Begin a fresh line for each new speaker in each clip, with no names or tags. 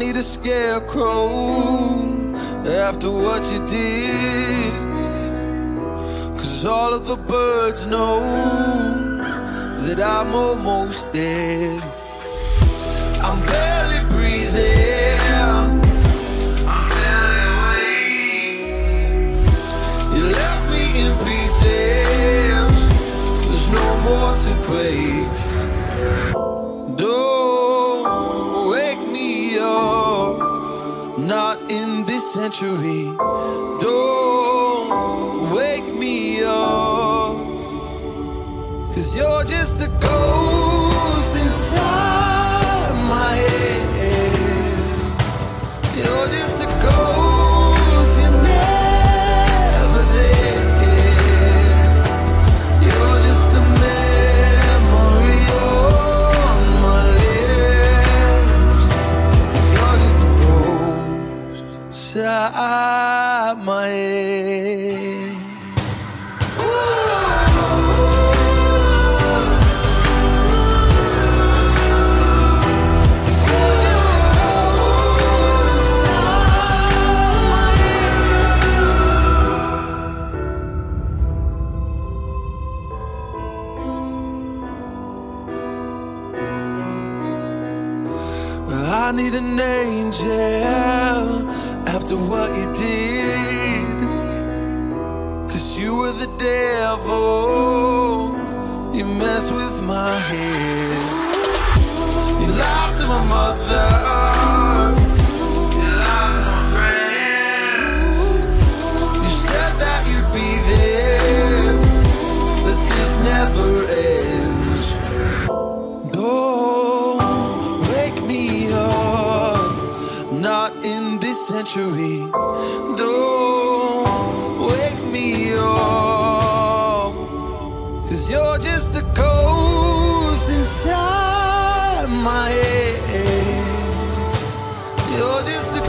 need a scarecrow after what you did. Cause all of the birds know that I'm almost dead. I'm barely Not in this century. Don't wake me up. Cause you're just a ghost inside my head. You're just inside my head. After what you did. Cause you were the devil. You mess with my head. You lied to my mother. You lied to my friends. You said that you'd be there. But this never ends. Don't wake me up, not in century. Don't wake me up, cause you're just a ghost inside my head. You're just a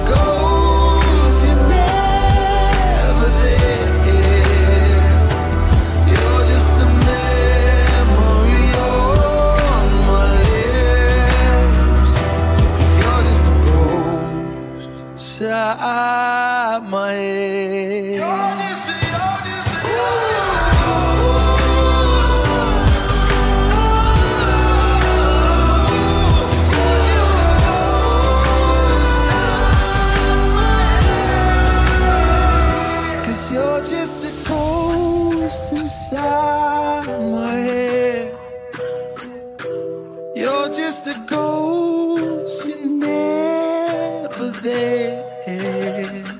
you're just a ghost inside my head. You're just a ghost, you're never there. 'Cause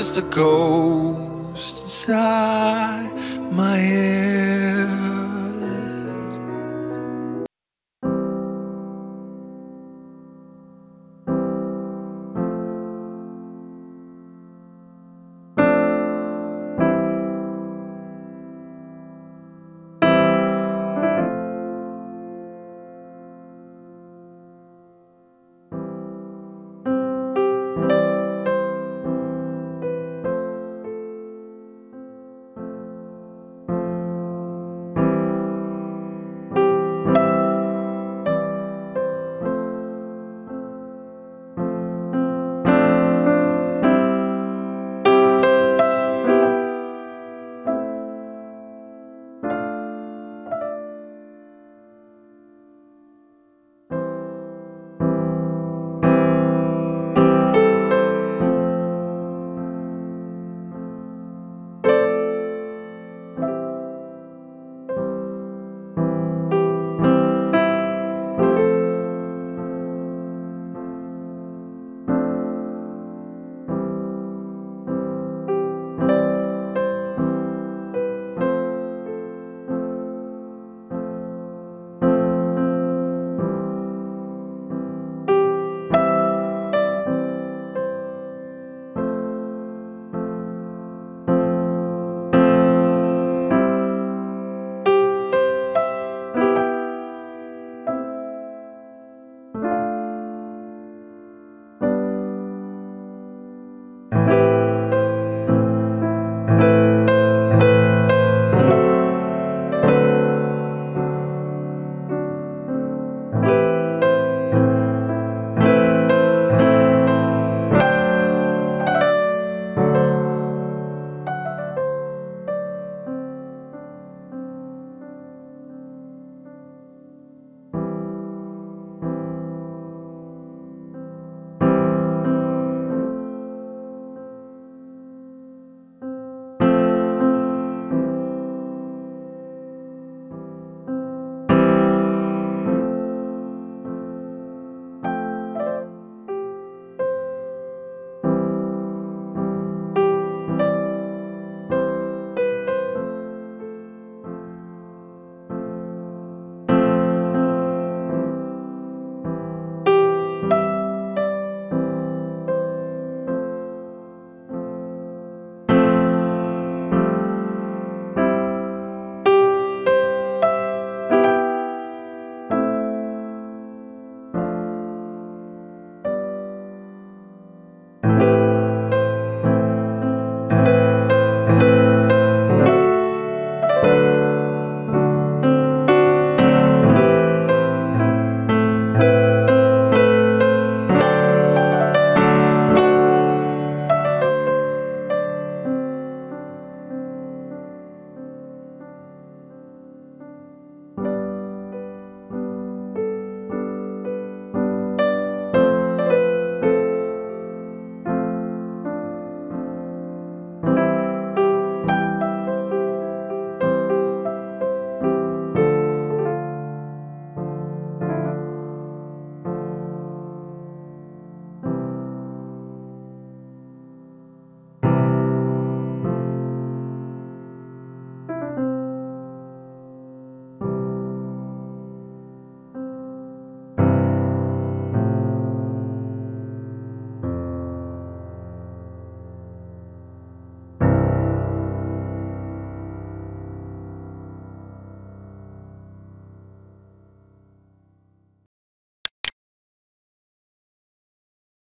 Just a ghost inside my head.